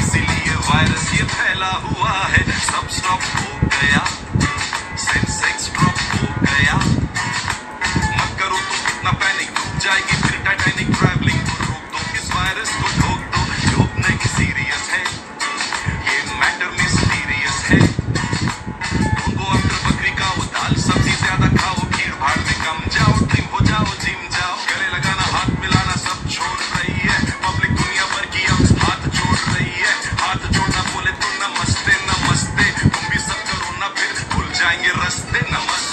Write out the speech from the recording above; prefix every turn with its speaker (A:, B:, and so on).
A: इसीलिए वायरस ये फैला हुआ है। सब स्टॉप हो गया। जाएंगे रस्ते नमस्ते